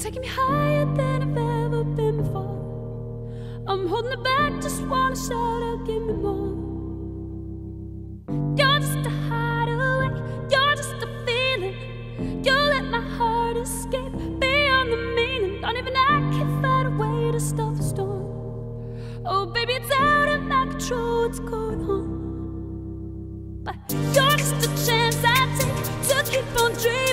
taking me higher than I've ever been before. I'm holding it back, just wanna shout out, give me more. You're just a hideaway, you're just a feeling. You let my heart escape beyond the meaning. Don't even I can find a way to stop the storm. Oh, baby, it's out of my control, what's going on? But you're just a chance I take to keep on dreaming.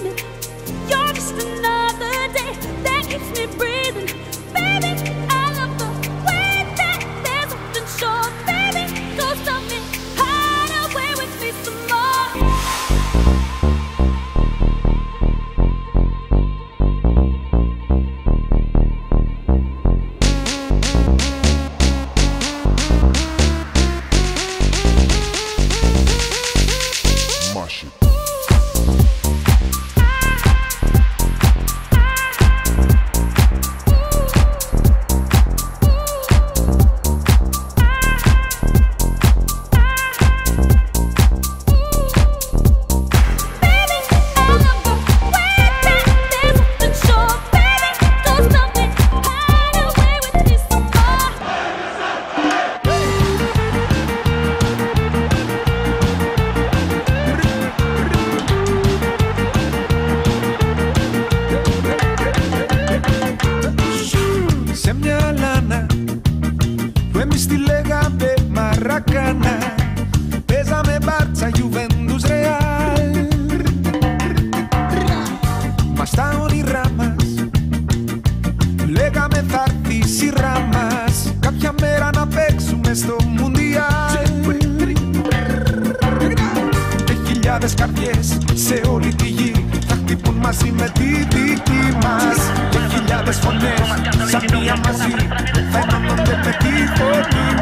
Μαρακάνα παίζαμε μπάρτσα Juventus Real. Μα στα όνειρά μας λέγαμε θα έρθει η σειρά μας κάποια μέρα να παίξουμε στο Μουντιάλ και χιλιάδες καρδιές σε όλη τη γη θα χτυπούν μαζί με τη δική μας και χιλιάδες φωνές σαν μία μαζί θα ενώνονται με τη φωτιά